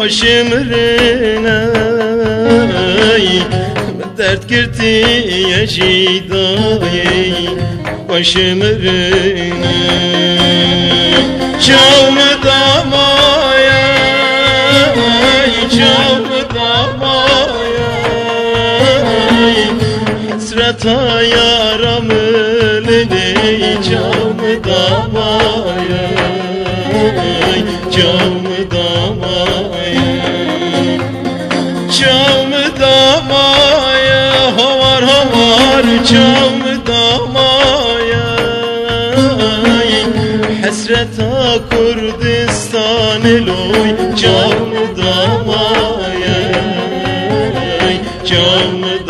Başım rine Dert girdi yaşidayı Başım rine Çavmı damaya Çavmı damaya Hasret yaramı Çavmı damaya Çavmı damaya damaya Hasreta Kurdistan eloy Çavmı damaya Çavmı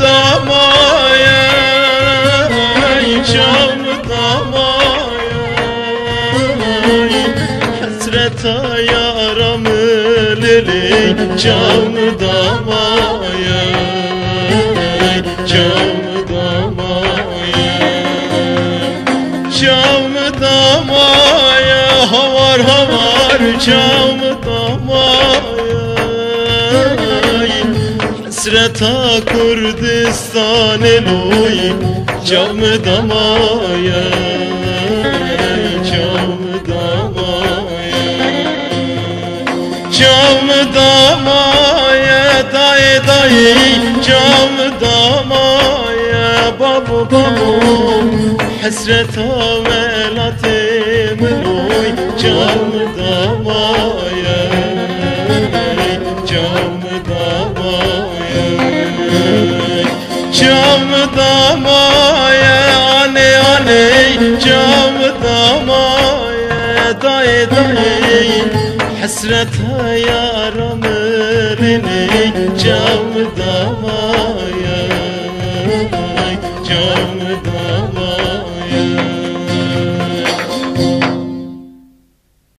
damaya Çavmı damaya. Çavmı damaya Çavmı damaya. Havar havar Çavmı damaya Hasreta Kurdistan eloy Çavmı damaya Çavmı damaya. Çavmı damaya Dayı dayı Çavmı damaya. Babu babu Hasreta velatim damaya Ane ane Çavmı damaya Dayı dayı Hasret beni Çavmı damaya